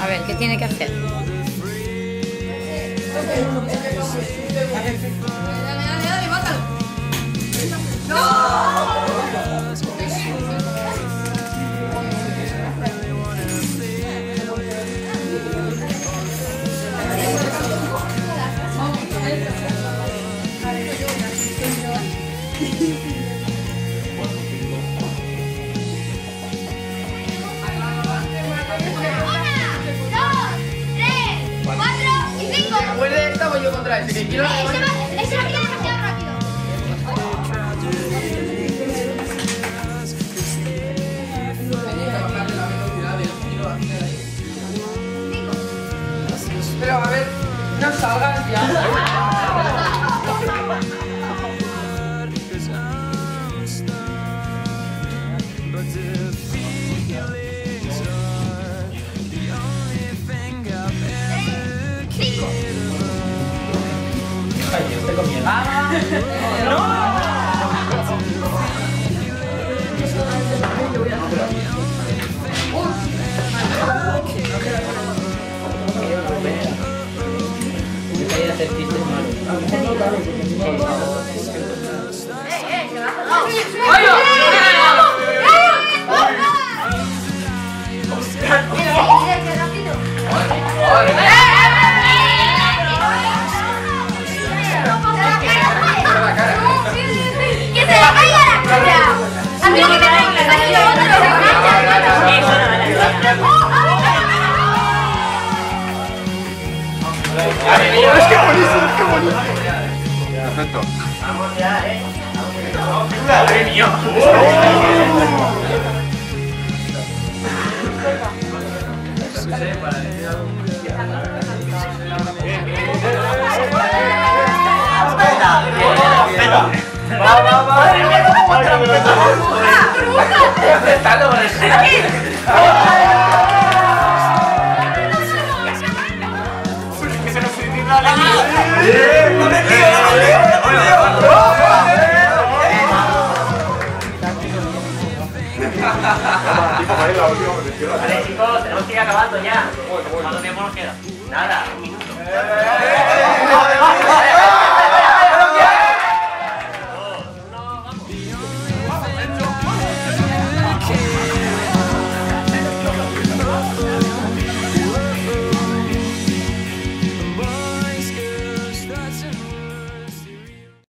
A ver, ¿qué tiene que hacer? Dale, dale, dale, mátalo. Una, este. Que quiero... Quedar demasiado rápido. Pero a ver, no salgas ya. comiendo. Es que buenísimo, es que buenísimo. Perfecto. ¡Madre mía! Va, va, va. Está logrando. Que Vale, chicos, tenemos que ir acabando ya. ¿Cuánto tiempo nos queda? Nada, un minuto.